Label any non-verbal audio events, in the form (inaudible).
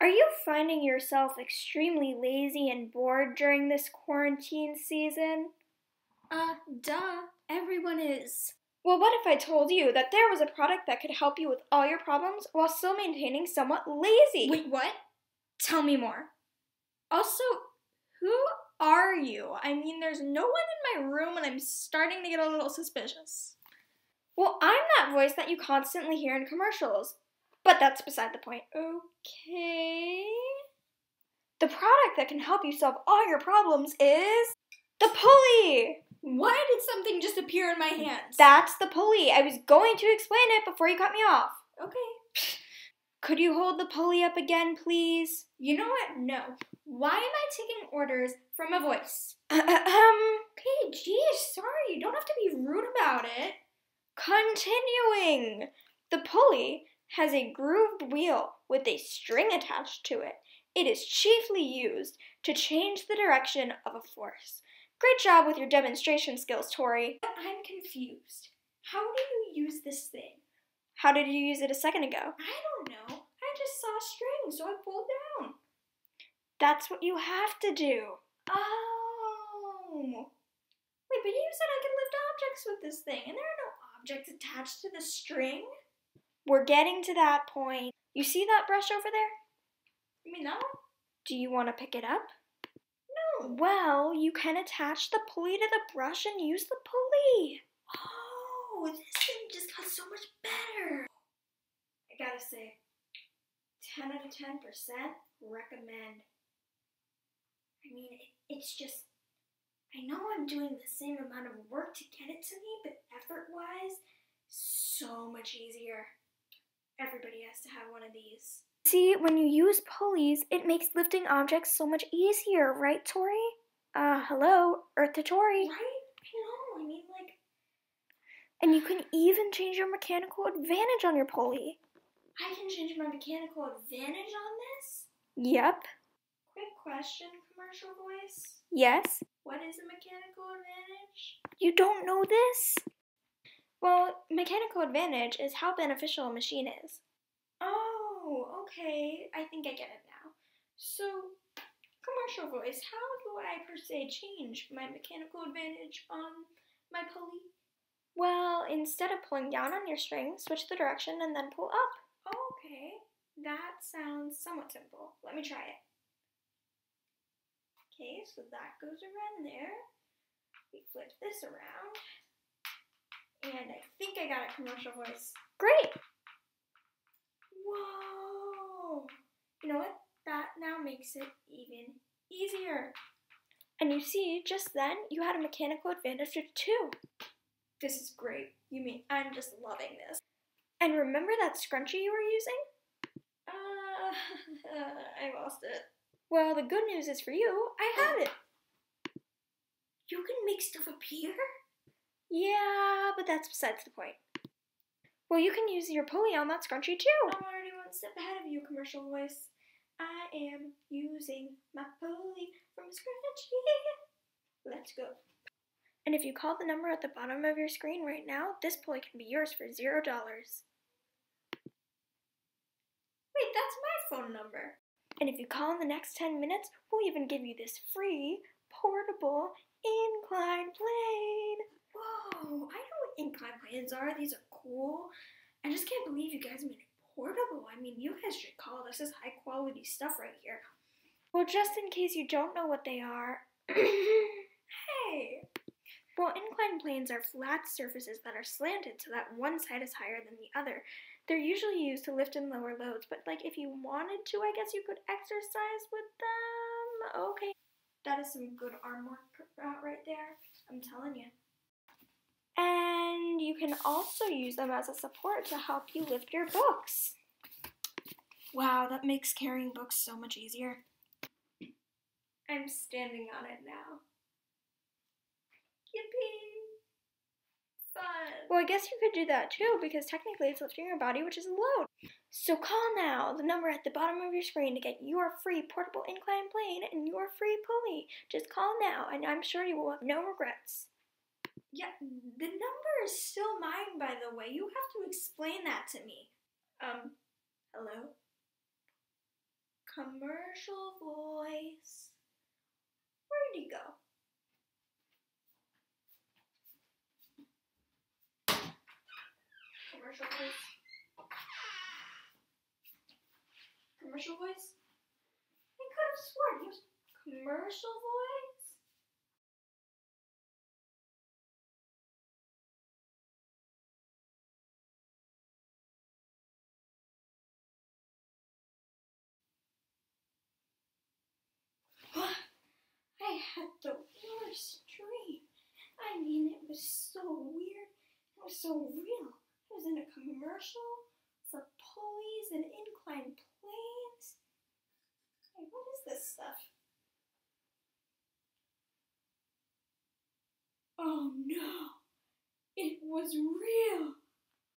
Are you finding yourself extremely lazy and bored during this quarantine season? Uh, duh. Everyone is. Well, what if I told you that there was a product that could help you with all your problems while still maintaining somewhat lazy? Wait, what? Tell me more. Also, who are you? I mean, there's no one in my room and I'm starting to get a little suspicious. Well, I'm that voice that you constantly hear in commercials. But that's beside the point. Okay. The product that can help you solve all your problems is the pulley. Why did something just appear in my hands? That's the pulley. I was going to explain it before you cut me off. Okay. Could you hold the pulley up again, please? You know what? No. Why am I taking orders from a voice? Um, Okay, geez, sorry. You don't have to be rude about it. continuing. The pulley has a grooved wheel with a string attached to it. It is chiefly used to change the direction of a force. Great job with your demonstration skills, Tori. But I'm confused. How do you use this thing? How did you use it a second ago? I don't know. I just saw a string, so I pulled down. That's what you have to do. Oh. Wait, but you said I can lift objects with this thing, and there are no objects attached to the string. We're getting to that point. You see that brush over there? You mean that one? Do you want to pick it up? No. Well, you can attach the pulley to the brush and use the pulley. Oh, this thing just got so much better. I gotta say, 10 out of 10% recommend. I mean, it, it's just, I know I'm doing the same amount of work to get it to me, but effort wise, so much easier. Everybody has to have one of these. See, when you use pulleys, it makes lifting objects so much easier, right, Tori? Uh, hello, Earth to Tori. Right? I know. I mean, like, And you can even change your mechanical advantage on your pulley. I can change my mechanical advantage on this? Yep. Quick question, commercial voice. Yes. What is a mechanical advantage? You don't know this? Well, mechanical advantage is how beneficial a machine is. Oh, okay. I think I get it now. So, commercial voice, how do I per se change my mechanical advantage on my pulley? Well, instead of pulling down on your string, switch the direction and then pull up. Okay, that sounds somewhat simple. Let me try it. Okay, so that goes around there. We flip this around. And I think I got a commercial voice. Great. Whoa! You know what? That now makes it even easier. And you see, just then, you had a mechanical advantage of two. This is great. You mean I'm just loving this. And remember that scrunchie you were using? Uh, (laughs) I lost it. Well, the good news is for you, I have it. You can make stuff appear? Yeah, but that's besides the point. Well, you can use your pulley on that scrunchie too. I'm already one step ahead of you, commercial voice. I am using my pulley from Scrunchy. Let's go. And if you call the number at the bottom of your screen right now, this pulley can be yours for zero dollars. Wait, that's my phone number. And if you call in the next 10 minutes, we'll even give you this free portable incline plane. Whoa, I know what incline planes are. These are cool. I just can't believe you guys made it portable. I mean, you guys should call. This is high quality stuff right here. Well, just in case you don't know what they are, (clears throat) Hey, well, incline planes are flat surfaces that are slanted so that one side is higher than the other. They're usually used to lift and lower loads, but like if you wanted to, I guess you could exercise with them. Okay. that is some good arm work uh, right there. I'm telling you. And you can also use them as a support to help you lift your books. Wow, that makes carrying books so much easier. I'm standing on it now. Yippee! Fun! Well, I guess you could do that too because technically it's lifting your body, which is a load. So call now the number at the bottom of your screen to get your free portable incline plane and your free pulley. Just call now, and I'm sure you will have no regrets. Yeah, the number is still mine, by the way. You have to explain that to me. Um, hello? commercial voice. Where did he go? Commercial voice. Commercial voice? I could have sworn he was commercial voice. had the worst dream. I mean, it was so weird. It was so real. I was in a commercial for pulleys and inclined planes. Hey, what is this stuff? Oh no! It was real!